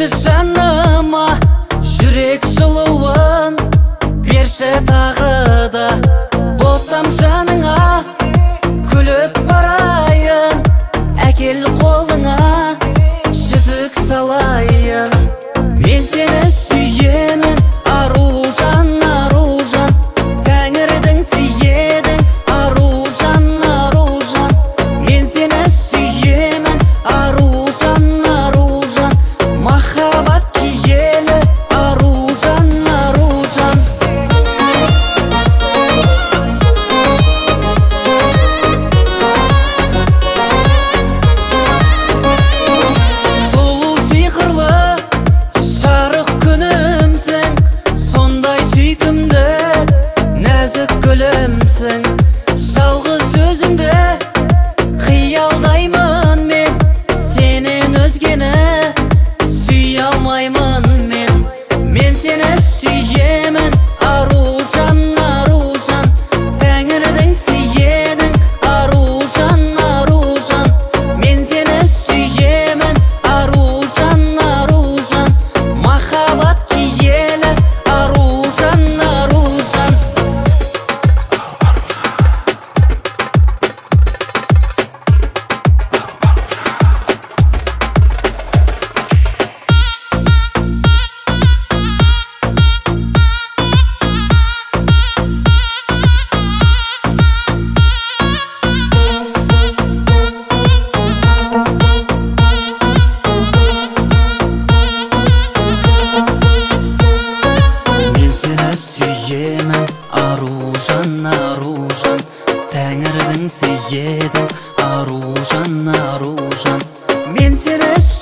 берші жаныма жүрек жылуын берші тағы да. қолыңа жүзік салайын. жалғыз өзіңді аружан аружан мен сені